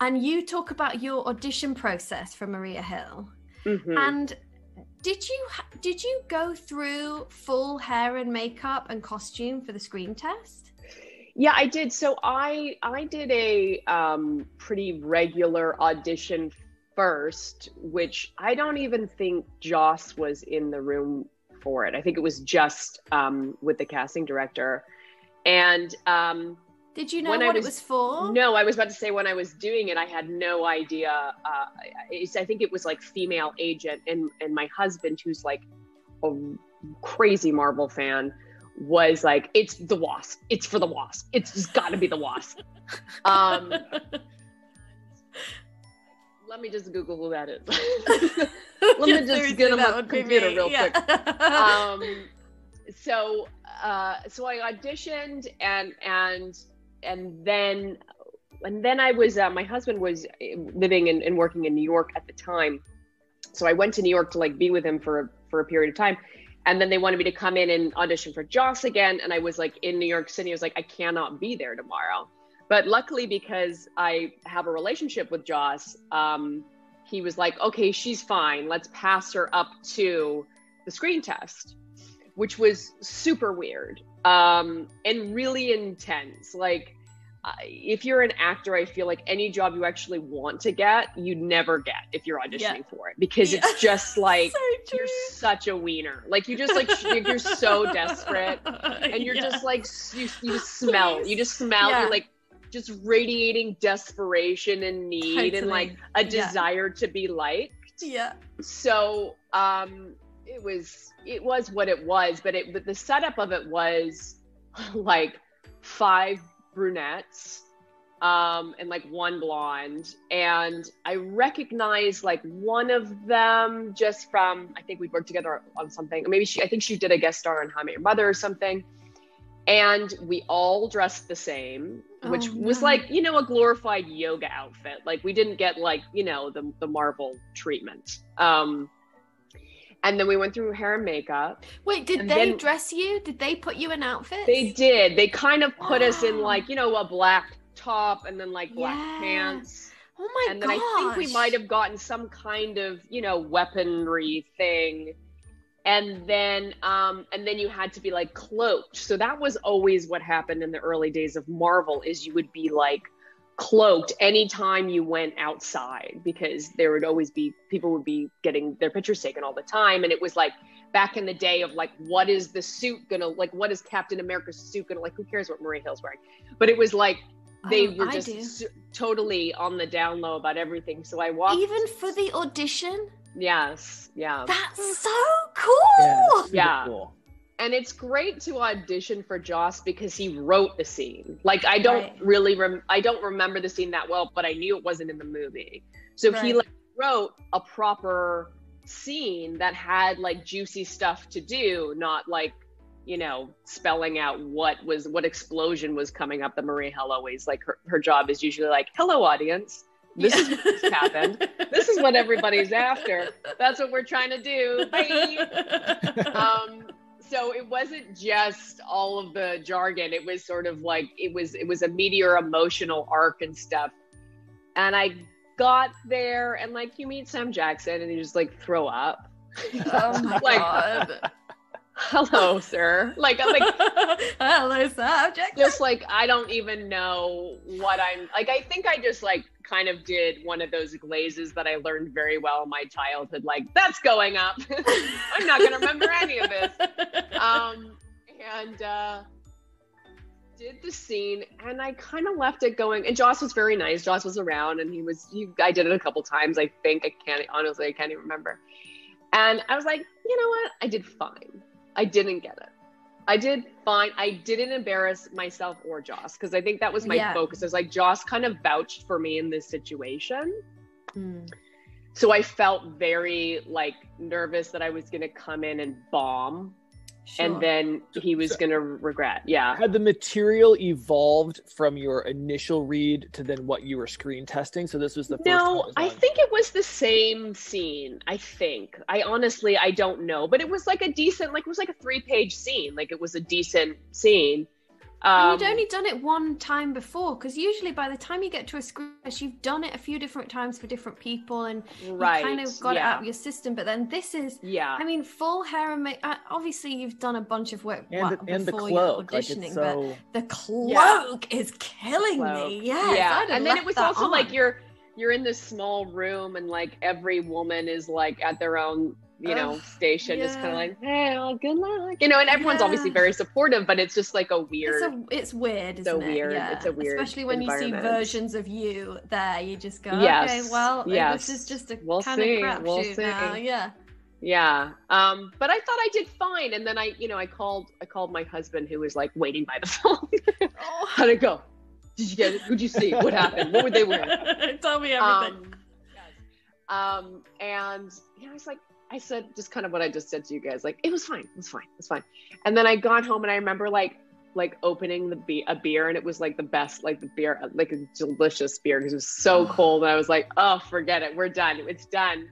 and you talk about your audition process for Maria Hill. Mhm. And did you did you go through full hair and makeup and costume for the screen test? Yeah, I did. So I I did a um, pretty regular audition first, which I don't even think Joss was in the room for it. I think it was just um, with the casting director. And um, Did you know When what was- it was for? no, I was about to say when I was doing it, I had no idea. Uh, it's, I think it was like female agent, and and my husband, who's like a crazy Marvel fan, was like, "It's the Wasp. It's for the Wasp. It's just got to be the Wasp." Um, let me just Google who that is. Let me just get on my computer me, real yeah. quick. um, so uh, so I auditioned and and and then and then I was uh, my husband was living and, and working in New York at the time, so I went to New York to like be with him for for a period of time. And then they wanted me to come in and audition for Joss again. And I was like in New York City. I was like, I cannot be there tomorrow. But luckily, because I have a relationship with Joss, um, he was like, okay, she's fine. Let's pass her up to the screen test, which was super weird um, and really intense. Like, if you're an actor, I feel like any job you actually want to get, you'd never get if you're auditioning Yeah. for it because Yeah. it's just like so you're such a wiener. Like you just like you're so desperate and you're Yeah. just like you, you just smell Please. you just smell you're like just radiating desperation and need and like a desire to be liked yeah. so um it was it was what it was but it but the setup of it was like five brunettes um and like one blonde. And i recognized like one of them just from i think we worked together on something. Maybe she i think she did a guest star on how I Met Your Mother or something. And we all dressed the same which Oh, was like you know a glorified yoga outfit. Like we didn't get like you know the, the marvel treatment. Um and then we went through hair and makeup Wait, did And they dress you? Did they put you in outfits? they did they kind of put us in like you know a black top and then like black Yeah. pants Oh my and god. then i think we might have gotten some kind of you know weaponry thing and then um and then you had to be like cloaked so that was always what happened in the early days of marvel is you would be like cloaked anytime you went outside because there would always be people would be getting their pictures taken all the time and it was like back in the day of like what is the suit gonna like what is captain america's suit gonna like who cares what maria hill's wearing but it was like they Oh, were I just s- totally on the down low about everything so i walked Even for the audition? yes yeah That's so cool. Yeah, Yeah. cool. And it's great to audition for Joss because he wrote the scene. Like I don't Right. really rem- I don't remember the scene that well, but I knew it wasn't in the movie. So he like wrote a proper scene that had like juicy stuff to do, not like you know spelling out what was what explosion was coming up. That Maria Hill always like her, her job is usually like, "Hello, audience." This is what just happened. This is what everybody's after. That's what we're trying to do. Bye um so it wasn't just all of the jargon. It was sort of like it was it was a meteor emotional arc and stuff. And i got there and like you meet sam jackson and you just like throw up. Oh my Like- god. Hello sir. Like i'm like Hello, subject. just like i don't even know what i'm like i think i just like kind of did one of those glazes that i learned very well in my childhood like that's going up. I'm not going to remember any of this. Um and uh did the scene and i kind of left it going and joss was very nice. Joss was around and he was he, i did it a couple times i think. I can't honestly i can't even remember. And i was like you know what? I did fine i didn't get it i did fine i didn't embarrass myself or joss because i think that was my Yeah. focus it was like joss kind of vouched for me in this situation Hmm. so I felt very like nervous that I was going to come in and bomb Sure. and then he was So- going to regret. Yeah. Had the material evolved from your initial read to then what you were screen testing? So this was the first time No, was I think it was the same scene. I think. I honestly I don't know, but it was like a decent like it was like a 3-page scene. Like it was a decent scene. And Um, you'd only done it one time before, because usually by the time you get to a screen test, you've done it a few different times for different people, and right. you kind of got it out of your system. But then this is, Yeah. I mean, full hair and make. Uh, obviously, you've done a bunch of work And wa- the, and the before cloak, you're like auditioning, but the cloak is killing Cloak. me. Yes, yeah. And then it was that also like you're you're in this small room and like every woman is like at their own you know Ugh, station just kind of like hey well, good luck you know and everyone's obviously very supportive but it's just like a weird It's, a, it's weird, isn't so it? weird. Yeah. It's a weird Especially when you see versions of you there, you just go, Yes, okay, well, yes. this is just a We'll kind see, of crapshoot we'll see. now. Yeah. yeah um but i thought i did fine and then i you know i called i called my husband who was like waiting by the phone Oh. how'd it go did you get it who'd you see what happened what were they wearing Tell me everything. Um, yes. um, and yeah, I was like, I said just kind of what I just said to you guys, like it was fine, it was fine, it was fine. And then I got home and I remember like like opening the be- a beer and it was like the best, like the beer, like a delicious beer because it was so cold. And I was like, oh, forget it, we're done, it's done.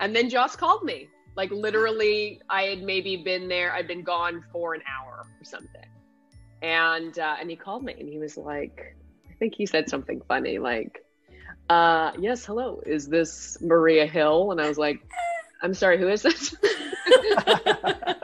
And then Joss called me, like literally, I had maybe been there, I'd been gone for an hour or something, and uh, and he called me and he was like, I think he said something funny like uh yes hello is this maria hill and i was like i'm sorry who is this